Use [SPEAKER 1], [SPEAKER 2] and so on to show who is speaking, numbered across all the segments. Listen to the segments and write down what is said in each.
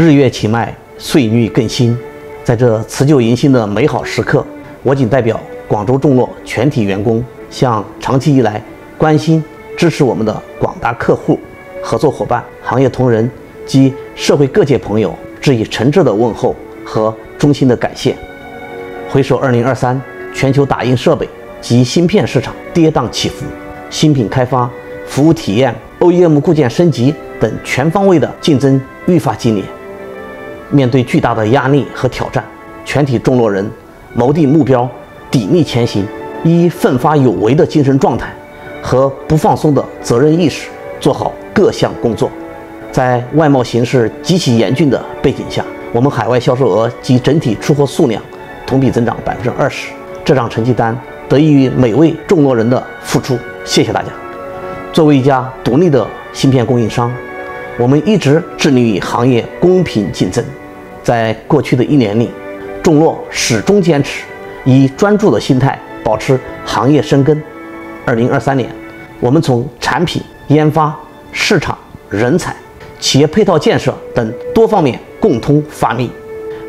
[SPEAKER 1] 日月齐迈，岁女更新。在这辞旧迎新的美好时刻，我谨代表广州众诺全体员工，向长期以来关心、支持我们的广大客户、合作伙伴、行业同仁及社会各界朋友致以诚挚的问候和衷心的感谢。回首2023，全球打印设备及芯片市场跌宕起伏，新品开发、服务体验、OEM 固件升级等全方位的竞争愈发激烈。面对巨大的压力和挑战，全体众洛人锚定目标，砥砺前行，以奋发有为的精神状态和不放松的责任意识，做好各项工作。在外贸形势极其严峻的背景下，我们海外销售额及整体出货数量同比增长百分之二十。这张成绩单得益于每位众洛人的付出，谢谢大家。作为一家独立的芯片供应商，我们一直致力于行业公平竞争。在过去的一年里，众诺始终坚持以专注的心态保持行业深耕。二零二三年，我们从产品研发、市场、人才、企业配套建设等多方面共同发力，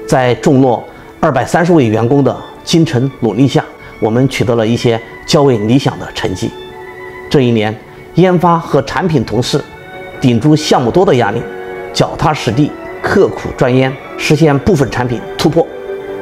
[SPEAKER 1] 在众诺二百三十位员工的精诚努力下，我们取得了一些较为理想的成绩。这一年，研发和产品同事顶住项目多的压力，脚踏实地。刻苦钻研，实现部分产品突破。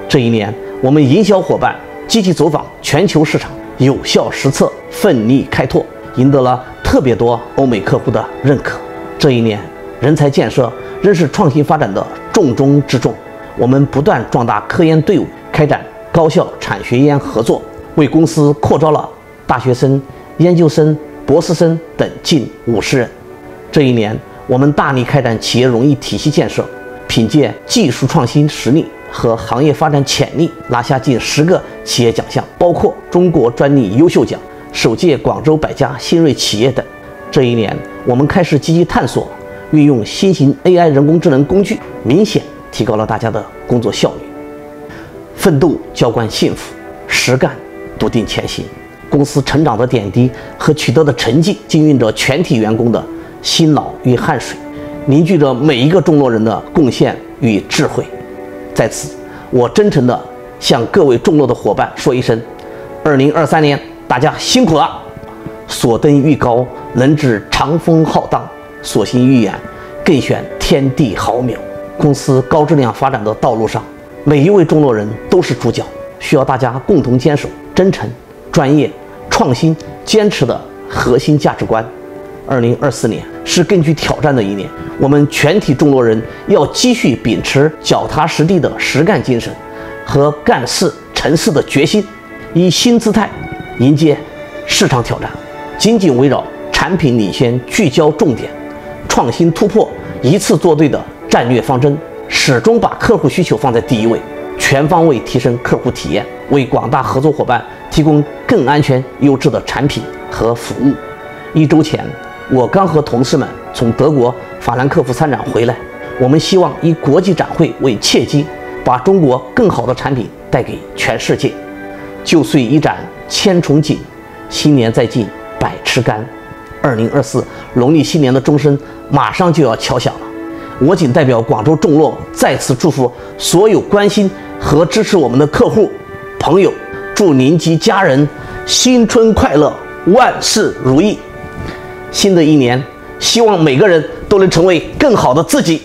[SPEAKER 1] 这一年，我们营销伙伴积极走访全球市场，有效实测，奋力开拓，赢得了特别多欧美客户的认可。这一年，人才建设仍是创新发展的重中之重。我们不断壮大科研队伍，开展高校产学研合作，为公司扩招了大学生、研究生、博士生等近五十人。这一年，我们大力开展企业荣誉体系建设，凭借技术创新实力和行业发展潜力，拿下近十个企业奖项，包括中国专利优秀奖、首届广州百家新锐企业等。这一年，我们开始积极探索运用新型 AI 人工智能工具，明显提高了大家的工作效率。奋斗浇灌幸福，实干笃定前行。公司成长的点滴和取得的成绩，经营着全体员工的。辛劳与汗水，凝聚着每一个众洛人的贡献与智慧。在此，我真诚地向各位众洛的伙伴说一声：二零二三年大家辛苦了！所登愈高，能知长风浩荡；所行愈远，更显天地浩渺。公司高质量发展的道路上，每一位众洛人都是主角，需要大家共同坚守真诚、专业、创新、坚持的核心价值观。二零二四年是更具挑战的一年，我们全体众洛人要继续秉持脚踏实地的实干精神和干事成事的决心，以新姿态迎接市场挑战，紧紧围绕产品领先、聚焦重点、创新突破、一次做对的战略方针，始终把客户需求放在第一位，全方位提升客户体验，为广大合作伙伴提供更安全、优质的产品和服务。一周前。我刚和同事们从德国法兰克福参展回来，我们希望以国际展会为契机，把中国更好的产品带给全世界。旧岁一展千重锦，新年再进百尺竿。二零二四农历新年的钟声马上就要敲响了，我谨代表广州众洛再次祝福所有关心和支持我们的客户、朋友，祝您及家人新春快乐，万事如意。新的一年，希望每个人都能成为更好的自己。